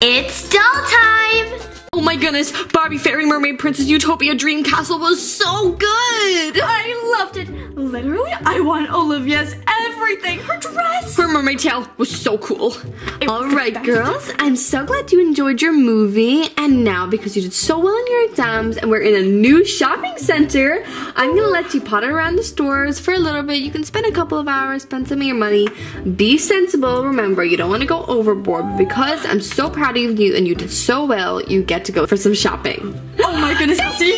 It's doll time! Oh my goodness, Barbie Fairy Mermaid Princess Utopia Dream Castle was so good! I loved it. Literally, I want Olivia's everything. Her dress. Her mermaid tail was so cool. It All right, girls, I'm so glad you enjoyed your movie. And now, because you did so well in your exams and we're in a new shopping center, I'm gonna let you potter around the stores for a little bit. You can spend a couple of hours, spend some of your money. Be sensible. Remember, you don't want to go overboard. But because I'm so proud of you and you did so well, you get to go for some shopping. Oh my goodness, Elsie.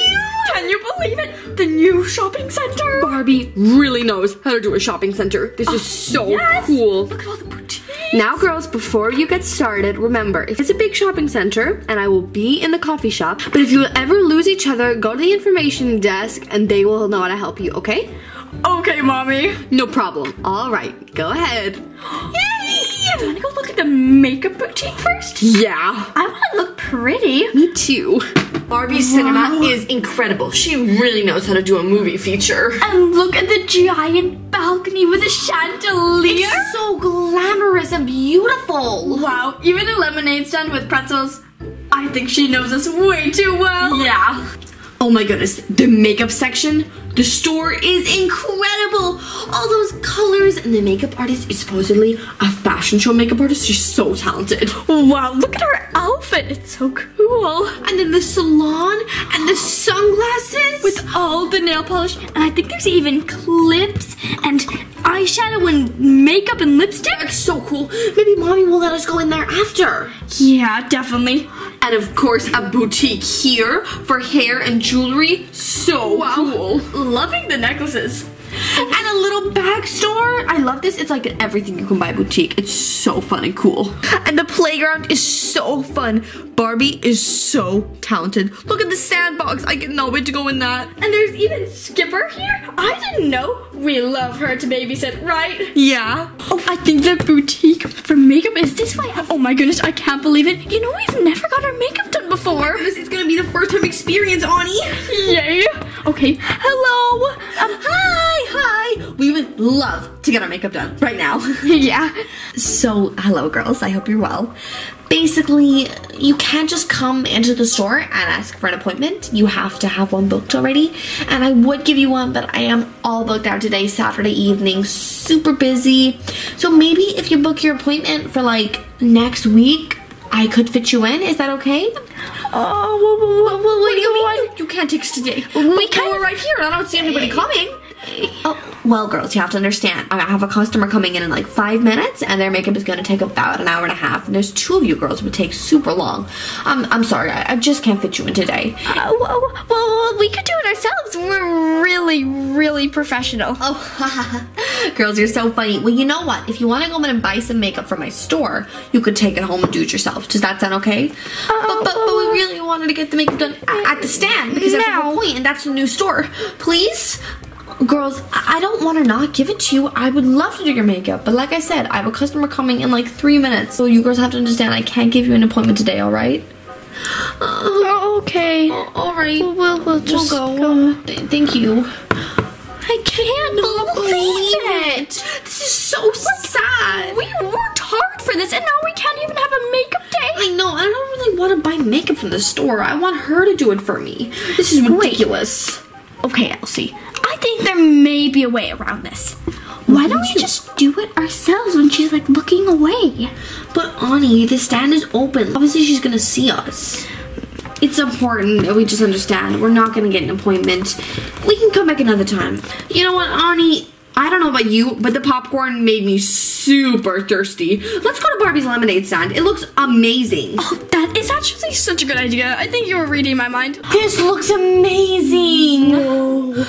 Can you believe it? The new shopping center. Barbie really knows how to do a shopping center. This is oh, so Yes. cool. Look at all the boutiques. Now, girls, before you get started, remember, if it's a big shopping center and I will be in the coffee shop, but if you ever lose each other, go to the information desk and they will know how to help you, okay? Okay, mommy. No problem. All right, go ahead. Yay! Do you want to go look at the makeup boutique first? Yeah, I want to look pretty. me too. Barbie's cinema is incredible. She really knows how to do a movie feature. And look at the giant balcony with a chandelier. It's so glamorous and beautiful. Wow, even a lemonade stand with pretzels. I think she knows us way too well. Yeah. Oh my goodness, the makeup section, the store is incredible. All those colors, and the makeup artist is supposedly a fashion show makeup artist. She's so talented. Wow, look at her outfit. It's so cool. And then the salon and the sunglasses. With all the nail polish. And I think there's even clips and eyeshadow and makeup and lipstick. That's so cool. Maybe mommy will let us go in there after. Yeah, definitely. And of course, a boutique here for hair and jewelry. So cool. Loving the necklaces. And a little bag store. I love this. It's like everything you can buy boutique. It's so fun and cool. And the playground is so fun. Barbie is so talented. Look at the sandbox. I cannot wait to go in that. And there's even Skipper here. I didn't know. We love her to babysit, right? Yeah. Oh, I think the boutique for makeup is this way. Oh my goodness, I can't believe it. You know, we've never got our makeup done before. This is gonna be the first time experience, Annie. Yay. Okay, hello. Um, hi, hi. We would love to get our makeup done right now. Yeah. So, hello, girls. I hope you're well. Basically, you can't just come into the store and ask for an appointment. You have to have one booked already. And I would give you one, but I am all booked out today, Saturday evening, super busy. So, maybe if you book your appointment for like next week, I could fit you in. Is that okay? Oh, what, What do you mean? You can't take today. We can't- We're right here. I don't see anybody coming. Oh, well, girls, you have to understand. I have a customer coming in in like five minutes, and their makeup is going to take about an hour and a half. And there's two of you girls. It would take super long. I'm, I'm sorry. I, I just can't fit you in today. Uh, well, well, we could do it ourselves. We're really, really professional. Oh, girls, you're so funny. Well, you know what? If you want to go in and buy some makeup from my store, you could take it home and do it yourself. Does that sound okay? but, but, but we really wanted to get the makeup done at the stand because that's the whole point, and that's the new store. Please? Girls, I don't want to not give it to you. I would love to do your makeup, but like I said, I have a customer coming in like three minutes. So you girls have to understand I can't give you an appointment today, alright? Oh, uh, okay. Uh, alright. We'll, we'll just go. go. Th- Thank you. I can't oh, believe it. This is so sad. We worked hard for this, and now we can't even have a makeup day. I know, I don't really want to buy makeup from the store. I want her to do it for me. This is ridiculous. Okay, Elsie. Think there may be a way around this. Why don't we just do it ourselves when she's like looking away? But Annie, the stand is open. Obviously, she's gonna see us. It's important that we just understand. We're not gonna get an appointment. We can come back another time. You know what, Annie? I don't know about you, but the popcorn made me super thirsty. Let's go to Barbie's lemonade stand. It looks amazing. Oh, that is actually such a good idea. I think you were reading my mind. This looks amazing.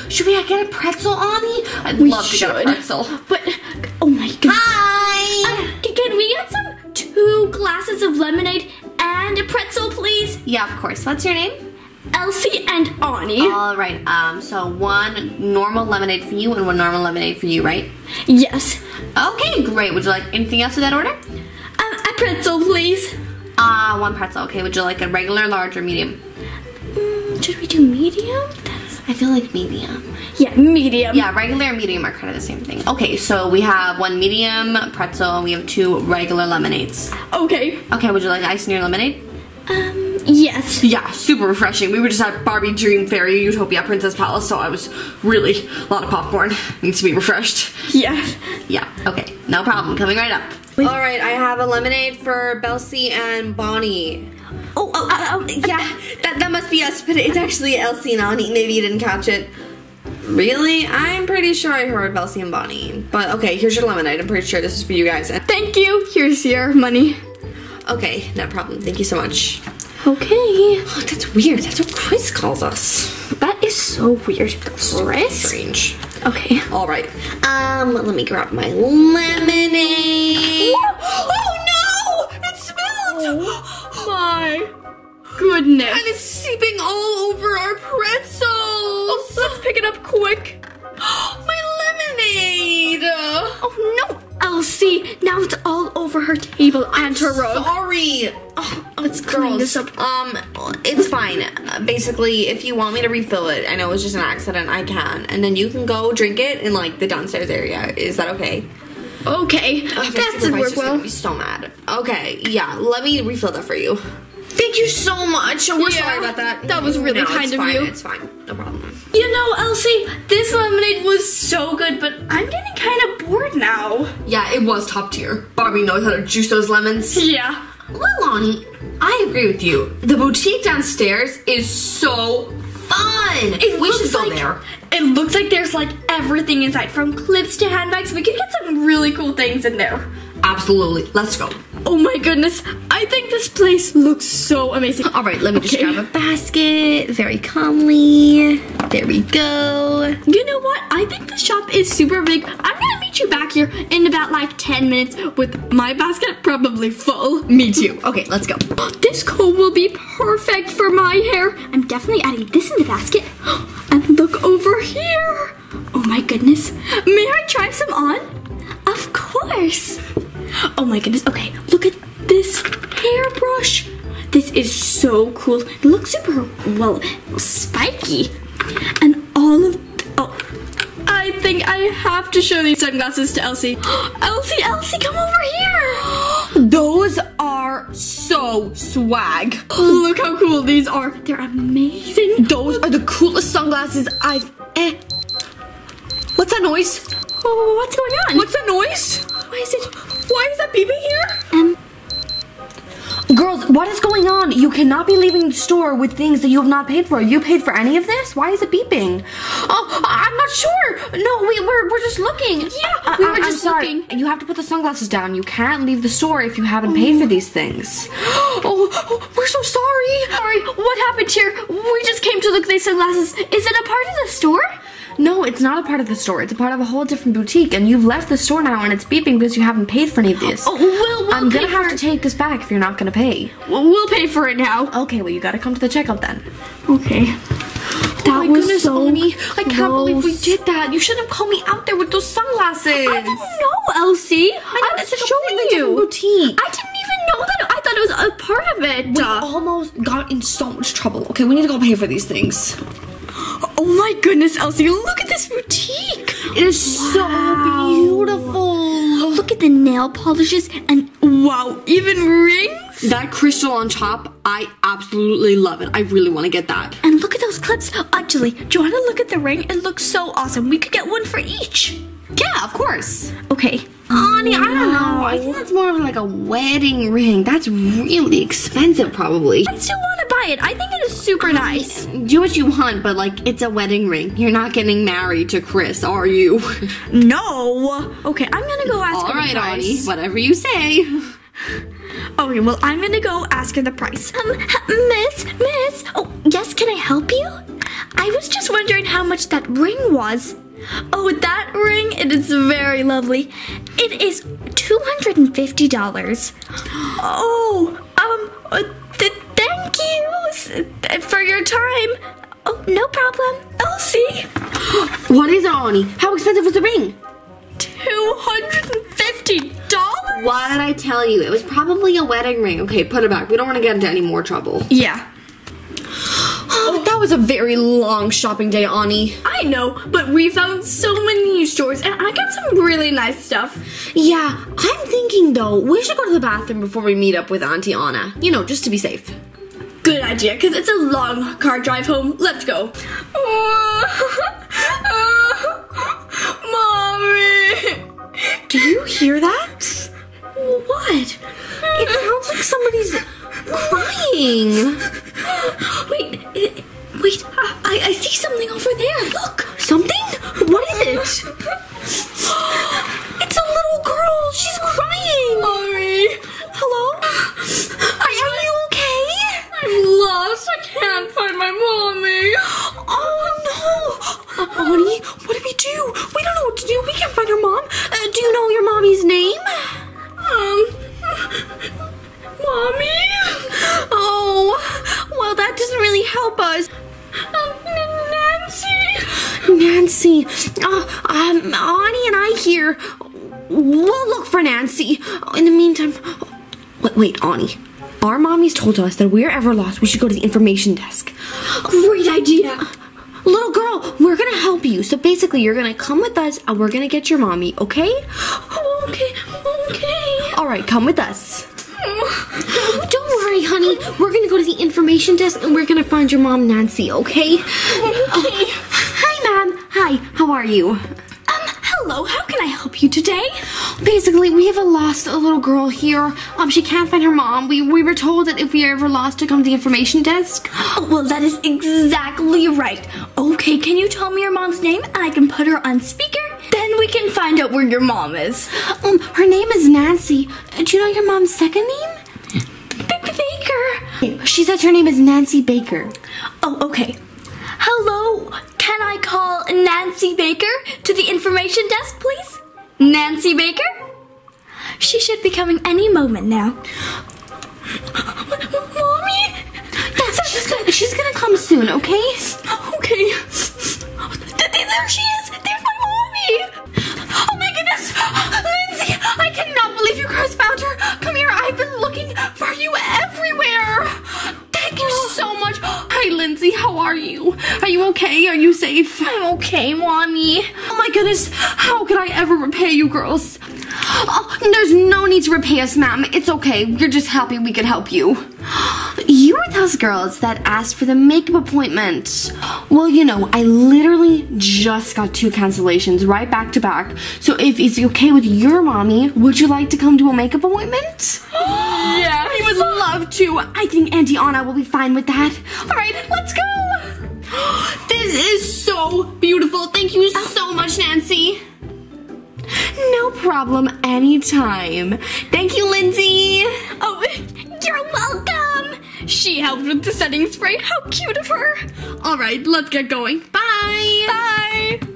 Should we get a pretzel, Annie? I'd We love to get a should. pretzel. But oh my goodness. Hi. Uh, can we get some two glasses of lemonade and a pretzel, please? Yeah, of course. What's your name? Elsie and Annie. All right. Um. So one normal lemonade for you and one normal lemonade for you, right? yes. Okay, great. Would you like anything else in that order? Um, a pretzel, please. Uh, one pretzel. Okay. Would you like a regular, large, or medium? Mm, should we do medium? That's. I feel like medium. Yeah, medium. Yeah, regular and medium are kind of the same thing. Okay, so we have one medium pretzel and we have two regular lemonades. Okay. Okay, would you like ice in your lemonade? Um, yes. Yeah, super refreshing. We were just at Barbie Dream Fairy Utopia Princess Palace, so I was really a lot of popcorn. Needs to be refreshed. Yeah. Yeah, okay, no problem. Coming right up. All right, I have a lemonade for Belsie and Bonnie. Oh, oh, oh, oh, Yeah, that, that must be us, but it's actually Elsie and Annie. Maybe you didn't catch it. Really? I'm pretty sure I heard Belsie and Bonnie. But okay, here's your lemonade. I'm pretty sure this is for you guys. Thank you. Here's your money. Okay, no problem. Thank you so much. Okay. Oh, that's weird. That's what Chris calls us. That is so weird. So Chris? strange. Okay. All right. Um, let me grab my lemonade. Oh no! It spilled. My goodness. And it's seeping all over our pretzels. Oh, let's pick it up quick. my lemonade. Oh no, Elsie. Now it's all over her table and her rug. Sorry. Oh, Let's clean girls, this up. Um, it's fine. Basically, if you want me to refill it, I know it was just an accident. I can, and then you can go drink it in like the downstairs area. Is that okay? Okay, Oh, my that did work supervisor's gonna. Be so mad. Okay, yeah. Let me refill that for you. Thank you so much. We're Yeah, sorry about that. that was really No, kind of fine, you. It's fine. No problem. You know, Elsie, this lemonade was so good, but I'm getting kind of bored now. Yeah, it was top tier. Barbie knows how to juice those lemons. Yeah. Well, Lonnie, I agree with you. The boutique downstairs is so fun. It we looks should go like, there. It looks like there's like everything inside, from clips to handbags. We could get some really cool things in there. Absolutely. Let's go. Oh my goodness, I think this place looks so amazing. All right, let me just grab a basket very calmly. There we go. You know what? I think the shop is super big. I'm gonna you back here in about like 10 minutes with my basket probably full. Me too. Okay, let's go. This comb will be perfect for my hair. I'm definitely adding this in the basket. And look over here. Oh my goodness. May I try some on? Of course. Oh my goodness. Okay, look at this hairbrush. This is so cool. It looks super, well, spiky. And all of, oh, I think I have to show these sunglasses to Elsie. Elsie, Elsie, come over here. Those are so swag. Look how cool these are. They're amazing. Those are the coolest sunglasses I've eh. What's that noise? Oh, what's going on? What's that noise? Why is it? Why is that beeping here? Um, Girls, what is going on? You cannot be leaving the store with things that you have not paid for. You paid for any of this? Why is it beeping? Oh, I'm not sure. No, we, we're, we're just looking. Yeah, uh, we uh, were I'm just sorry. looking. You have to put the sunglasses down. You can't leave the store if you haven't paid for oh. these things. Oh, oh, we're so sorry. sorry, what happened here? We just came to look at these sunglasses. Is it a part of the store? No, it's not a part of the store. It's a part of a whole different boutique, and you've left the store now, and it's beeping because you haven't paid for any of this. Oh, we'll, we'll I'm gonna have to take this back if you're not gonna pay. We'll we'll pay for it now. Okay, well you gotta come to the checkout then. Okay. That oh my was goodness, so Annie, I can't believe we did that. You shouldn't have called me out there with those sunglasses. I didn't know, Elsie. I, know, was showing you. boutique. I didn't even know that. I thought it was a part of it. We Uh, almost got in so much trouble. Okay, we need to go pay for these things. Oh my goodness, Elsie! Look at this boutique. It is so beautiful. Look at the nail polishes and wow, even rings. That crystal on top, I absolutely love it. I really want to get that. And look at those clips. Actually, do you want to look at the ring? It looks so awesome. We could get one for each. Yeah, of course. Okay. Annie, I don't know. I think that's more of like a wedding ring. That's really expensive, probably. I still want buy it. I think it is super nice. Do what you want, but like, it's a wedding ring. You're not getting married to Chris, are you? No. Okay, I'm gonna go ask All her Annie, whatever you say. Okay, well, I'm gonna go ask her the price. Um, miss, miss. Oh, yes, can I help you? I was just wondering how much that ring was. Oh, that ring, it is very lovely. It is $250. Oh, um, for your time. Oh, no problem. Elsie, What is it, Annie? How expensive was the ring? $250? Why did I tell you? It was probably a wedding ring. Okay, put it back. We don't want to get into any more trouble. Yeah. Oh, that was a very long shopping day, Annie. I know, but we found so many new stores and I got some really nice stuff. Yeah, I'm thinking though, we should go to the bathroom before we meet up with Auntie Anna. You know, just to be safe. Idea, because it's a long car drive home. Let's go. Mommy! Do you hear that? What? It sounds like somebody's crying. Wait, wait, I, I see something over there. Look! Something? What is it? Nancy, uh, um, Annie and I here. We'll look for Nancy. In the meantime, wait, wait, Annie. Our mommies told us that if we're ever lost, we should go to the information desk. Great idea. Little girl, we're gonna help you. So basically, you're gonna come with us and we're gonna get your mommy, okay? Okay, okay. All right, come with us. Don't worry, honey. We're gonna go to the information desk and we're gonna find your mom, Nancy, okay? Okay. Ma'am. Hi, how are you? Um, hello, how can I help you today? Basically, we have a lost little girl here. Um, she can't find her mom. We we were told that if we are ever lost, to come to the information desk. Oh, well, that is exactly right. Okay, can you tell me your mom's name and I can put her on speaker? Then we can find out where your mom is. Um, her name is Nancy. Uh, Do you know your mom's second name? Baker. She says her name is Nancy Baker. Oh, okay. Can I call Nancy Baker to the information desk, please? Nancy Baker? She should be coming any moment now. Mommy? Yes, she's gonna, she's gonna come soon, okay? Okay. Th- th- There she is! There's my mommy! Oh my goodness! Lindsay, I cannot believe you guys found her. Come here, I've been looking for you everywhere. So much. Hi, Lindsay, how are you? Are you okay? Are you safe? I'm okay, mommy. Oh my goodness, how could I ever repay you girls? Oh, there's no need to repay us, ma'am. It's okay. We're just happy we could help you. You were those girls that asked for the makeup appointment. Well, you know, I literally just got two cancellations right back to back. So if it's okay with your mommy, would you like to come to a makeup appointment? Yes. I would love to. I think Auntie Anna will be fine with that. All right, let's go. This is so beautiful. Thank you oh. so much, Nancy. No problem, anytime. Thank you, Lindsay. Oh, you're welcome. She helped with the setting spray. How cute of her. All right, let's get going. Bye. Bye.